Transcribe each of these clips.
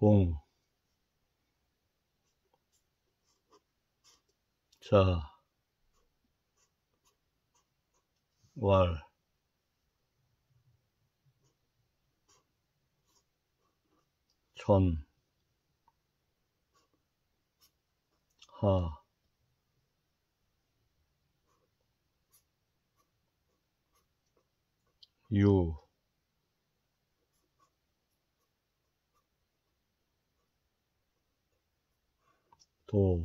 공, 자, 왈, 천, 하, 유, 도,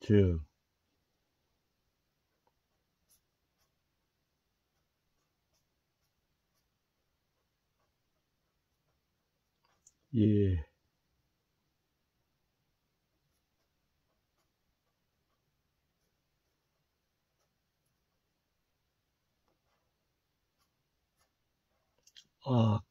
즉, 예, 악,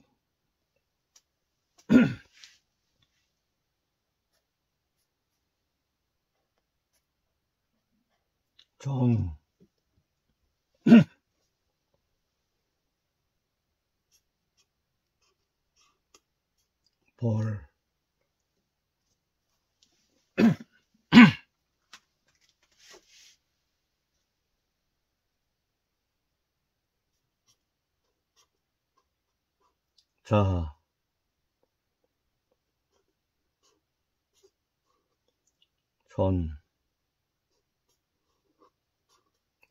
정, 벌, 자, 전,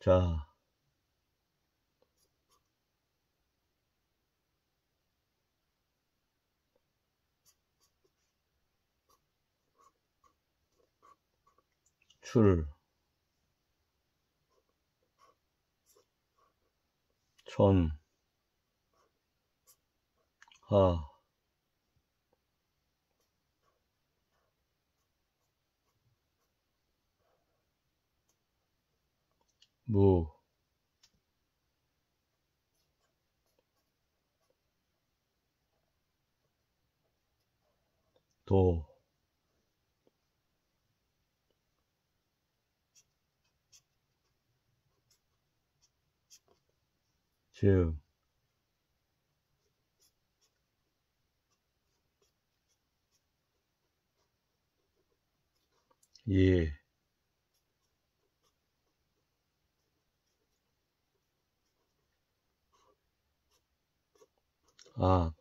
자, 출, 천, 하, 무, 도, 즉, 예, 악,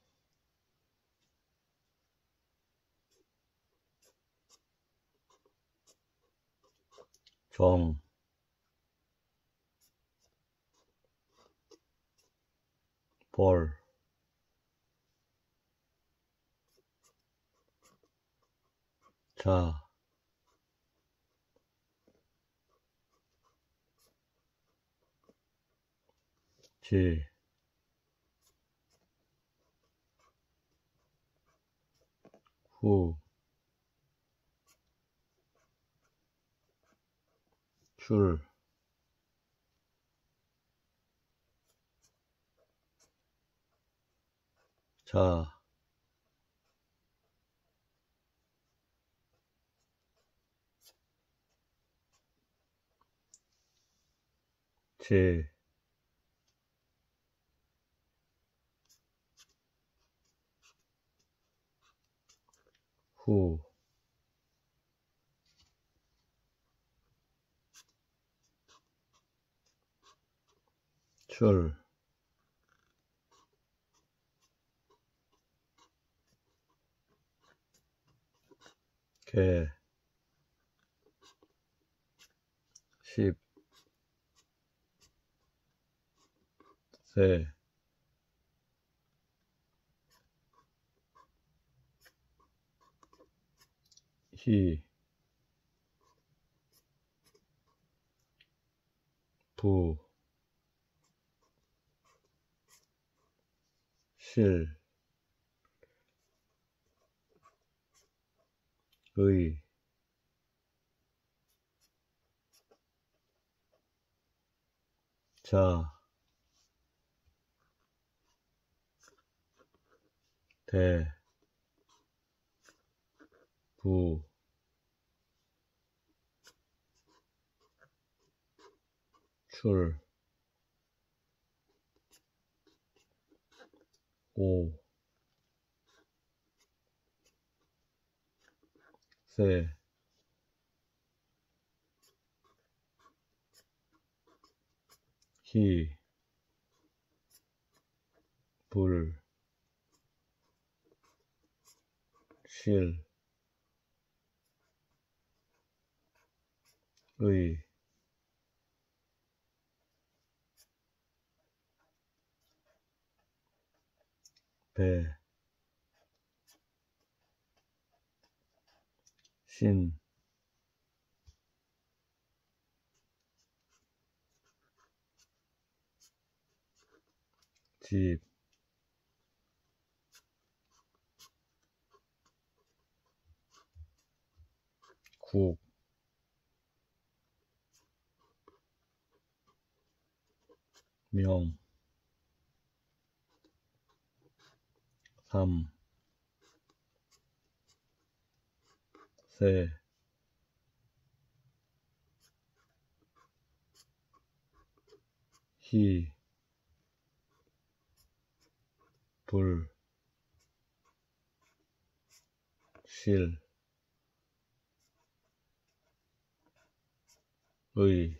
정, 벌, 자, 지, 후, 출, 자, 제, 후, 출, 개, 십, 세, 희, 부, 실, 의, 자, 대, 부, 출, 오, 세, 히, 불, 실, 의, 배, 신, 집, 국, 명, 삼, 세, 히, 불, 실, 의,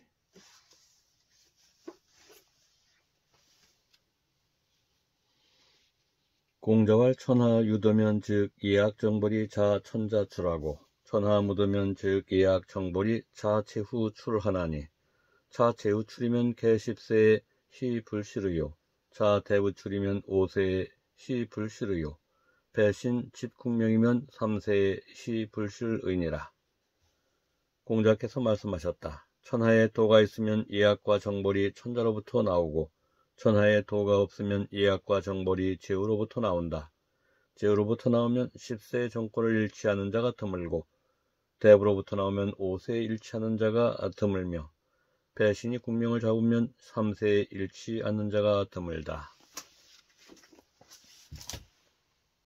공자왈 천하 유도면 즉 예악 정벌이 자 천자출하고 천하 무도면 즉 예악 정벌이 자 최후 출하나니 자 최후 출이면 개십세에 시 불실의요. 자 대부 출이면 오세에 시 불실의요. 배신 집국명이면 삼세에 시 불실의니라. 공자께서 말씀하셨다. 천하에 도가 있으면 예악과 정벌이 천자로부터 나오고 천하에 도가 없으면 예악과 정벌이 제후로부터 나온다. 제후로부터 나오면 10세의 정권을 일치하는 자가 드물고 대부로부터 나오면 5세에 일치하는 자가 드물며 배신이 국명을 잡으면 3세에 일치 않는 자가 드물다.